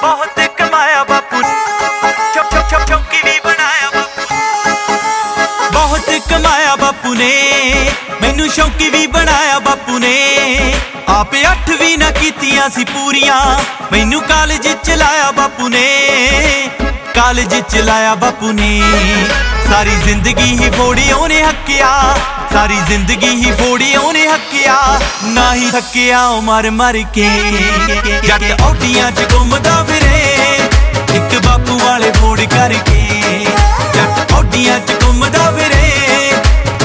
ਬਹੁਤ ਕਮਾਇਆ ਬਾਪੂ। ਚੁੱਪ ਚੁੱਪ ਚੁੱਪ ਚੌਕੀ ਵੀ ਬਣਾਇਆ ਬਾਪੂ। ਬਹੁਤ ਕਮਾਇਆ ਬਾਪੂ ਨੇ। ਮੈਨੂੰ ਸ਼ੌਂਕੀ ਵੀ ਬਣਾਇਆ ਬਾਪੂ ਨੇ। ਆਪੇ ਅੱਠ ਵੀ ਨਾ ਕੀਤੀਆਂ ਸੀ ਪੂਰੀਆਂ। ਮੈਨੂੰ ਕਾਲਜ ਚਲਾਇਆ ਬਾਪੂ ਨੇ। ਕਾਲਜ ਚ ਲਾਇਆ ਬਾਪੂ ਨੇ। ਸਾਰੀ ਜ਼ਿੰਦਗੀ ਹੀ ਫੋੜੀ ਉਹਨੇ ਹੱਕਿਆ। ਸਾਰੀ ਜ਼ਿੰਦਗੀ ਹੀ ਫੋੜੀ ਉਹਨੇ ਹੱਕਿਆ। ਨਾ ਹੀ ਥੱਕਿਆ ਉਹ ਮਰ ਮਰ ਕੇ। ਜੱਟ ਔਡੀਆਂ ਚ ਘੁੰਮਦਾ ਫਿਰੇ। ਇੱਕ ਬਾਪੂ ਵਾਲੇ ਫੋੜ ਕਰਕੇ। ਜੱਟ ਔਡੀਆਂ ਚ ਘੁੰਮਦਾ ਫਿਰੇ।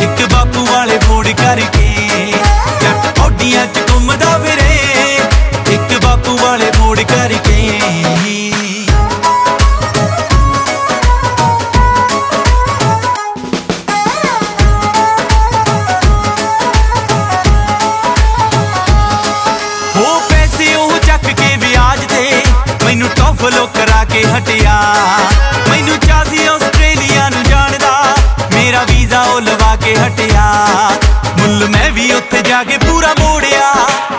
ਇੱਕ ਬਾਪੂ ਵਾਲੇ ਫੋੜ ਕਰਕੇ। ਜੱਟ ਔਡੀਆਂ ਚ ਘੁੰਮਦਾ ਫਿਰੇ। ਇੱਕ ਬਾਪੂ ਵਾਲੇ ਫੋੜ ਕਰਕੇ। ਮੈਨੂੰ ਕਰਾ ਕੇ ਹਟਿਆ। ਮੈਨੂੰ ਚਾਹੀ ਆਸਟ੍ਰੇਲੀਆ ਨੂੰ ਜਾਣਦਾ, ਮੇਰਾ ਵੀਜ਼ਾ ਉਹ ਲਵਾ ਕੇ ਹਟਿਆ। ਮੁੱਲ ਮੈਂ ਵੀ ਉੱਥੇ ਜਾ ਕੇ ਪੂਰਾ ਮੋੜਿਆ।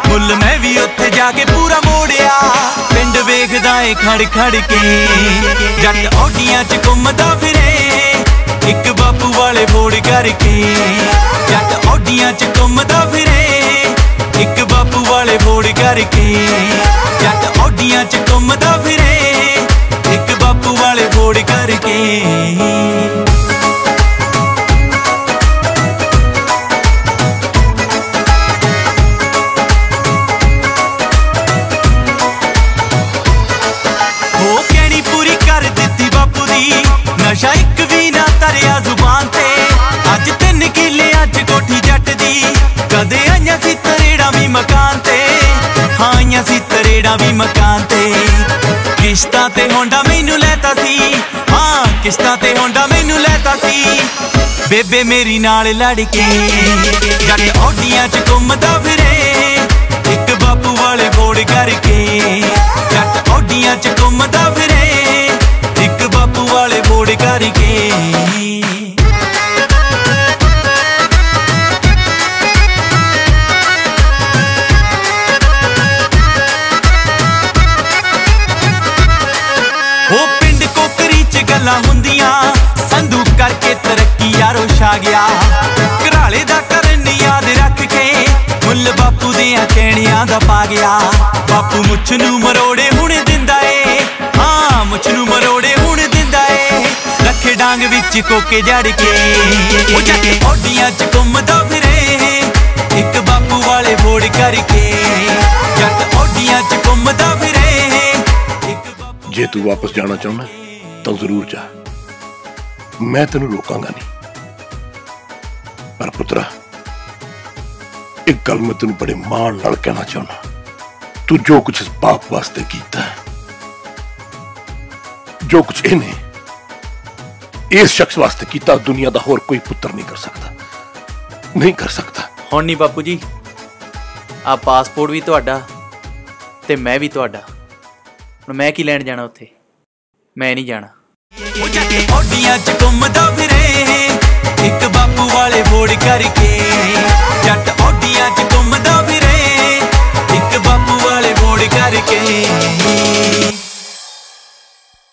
ਮੁੱਲ ਮੈਂ ਵੀ ਉੱਥੇ ਜਾ ਕੇ ਪੂਰਾ ਮੋੜਿਆ। ਪਿੰਡ ਵੇਖਦਾ ਏ ਖੜ ਖੜ ਕੇ, ਜੱਟ ਔਡੀਆਂ ਚ ਘੁੰਮਦਾ ਫਿਰੇ, ਇੱਕ ਬਾਪੂ ਵਾਲੇ ਫੋੜ ਕਰਕੇ। ਚ ਫਿਰੇ, ਇੱਕ ਬਾਪੂ ਵਾਲੇ ਫੋੜ ਕਰਕੇ। ਹੋ ਕਹਿਣੀ ਪੂਰੀ ਕਰ ਦਿੱਤੀ ਬਾਪੂ ਦੀ, ਨਸ਼ਾ ਇੱਕ ਵੀ ਨਾ ਤਰਿਆ ਜ਼ੁਬਾਨ ਤੇ। ਅੱਜ ਤਿੰਨ ਕਿੱਲਿਆਂ ਅੱਜ ਕੋਠੀ ਜੱਟ ਦੀ, ਕਦੇ ਆਈਆਂ ਸੀ ਤਰੇੜਾਂ ਵੀ ਮਕਾਨ ਤੇ। ਹਾਂ, ਆਈਆਂ ਸੀ ਤਰੇੜਾਂ ਵੀ ਮਕਾਨ ਤੇ। ਕਿਸ਼ਤਾਂ ਤੇ ਹੋਂਡਾ ਮੈਨੂੰ ਲੈਤਾ ਸੀ। ਹਾਂ, ਕਿਸ਼ਤਾਂ ਤੇ ਹੋਂਡਾ ਮੈਨੂੰ ਲੈਤਾ ਸੀ। ਬੇਬੇ ਮੇਰੀ ਨਾਲ ਲੜ ਕੇ ਜੱਟ ਔਡੀਆਂ ਚ ਘੁੰਮਦਾ ਫਿਰੇ। ਇੱਕ ਬਾਪੂ ਵਾਲੇ ਫੋੜ ਕਰਕੇ ਜੱਟ ਔਡੀਆਂ ਚ ਘੁੰਮਦਾ ਫਿਰੇ। ਇੱਕ ਬਾਪੂ ਵਾਲੇ ਫੋੜ ਕਰਕੇ। ਗੱਲਾਂ ਹੁੰਦੀਆਂ। ਸੰਧੂ ਕਰਕੇ ਤਰੱਕੀ ਯਾਰੋ ਛਾ ਗਿਆ। ਘਰਾਲੇ ਦਾ ਕਰਨ ਯਾਦ ਰੱਖ ਕੇ ਮੁੱਲ ਬਾਪੂ ਦੇ ਕਹਿਣਿਆਂ ਦਾ ਪਾ ਗਿਆ। ਬਾਪੂ ਮੁੱਛ ਨੂੰ ਮਰੋੜੇ ਹੁਣ ਦਿੰਦਾ ਏ। ਹਾਂ, ਮੁੱਛ ਨੂੰ ਮਰੋੜੇ ਹੁਣ ਦਿੰਦਾ ਏ। ਰੱਖੇ ਡਾਂਗ ਵਿੱਚ ਕੋਕੇ ਜੜ ਕੇ। ਉਹ ਜੱਟ ਔਡੀਆਂ ਚ ਘੁੰਮਦਾ ਫਿਰੇ। ਇੱਕ ਬਾਪੂ ਵਾਲੇ ਫੋੜ ਕਰਕੇ। ਜੱਟ ਓਡੀਆਂ ਚ ਘੁੰਮਦਾ ਫਿਰੇ। ਜੇ ਤੂੰ ਵਾਪਸ ਜਾਣਾ ਚਾਹੁੰਦਾ ਤਾਂ ਜ਼ਰੂਰ ਜਾ। ਮੈਂ ਤੈਨੂੰ ਰੋਕਾਂਗਾ ਨਹੀਂ। ਪਰ ਪੁੱਤਰਾ, ਇੱਕ ਗੱਲ ਮੈਂ ਤੈਨੂੰ ਬੜੇ ਮਾਣ ਨਾਲ ਕਹਿਣਾ ਚਾਹੁੰਦਾ ਤੂੰ ਜੋ ਕੁਝ ਇਸ ਬਾਪ ਵਾਸਤੇ ਕੀਤਾ ਹੈ, ਜੋ ਕੁਝ ਇਹਨੇ ਇਸ ਸ਼ਖਸ ਵਾਸਤੇ ਕੀਤਾ, ਦੁਨੀਆ ਦਾ ਹੋਰ ਕੋਈ ਪੁੱਤਰ ਨਹੀਂ ਕਰ ਸਕਦਾ। ਨਹੀਂ ਕਰ ਸਕਦਾ। ਹੁਣ ਨਹੀਂ ਬਾਪੂ ਜੀ। ਆ ਪਾਸਪੋਰਟ ਵੀ ਤੁਹਾਡਾ ਤੇ ਮੈਂ ਵੀ ਤੁਹਾਡਾ। ਹੁਣ ਮੈਂ ਕੀ ਲੈਣ ਜਾਣਾ ਉੱਥੇ? ਮੈਂ ਨਹੀਂ ਜਾਣਾ। ਉਹ ਜੱਟ ਓਡੀਆਂ ਚ ਘੁੰਮਦਾ ਫਿਰੇ, ਇੱਕ ਬਾਪੂ ਵਾਲੇ ਫੋੜ ਕਰਕੇ। ਜੱਟ ਓਡੀਆਂ ਚ ਘੁੰਮਦਾ ਫਿਰੇ, ਇੱਕ ਬਾਪੂ ਵਾਲੇ ਫੋੜ ਕਰਕੇ।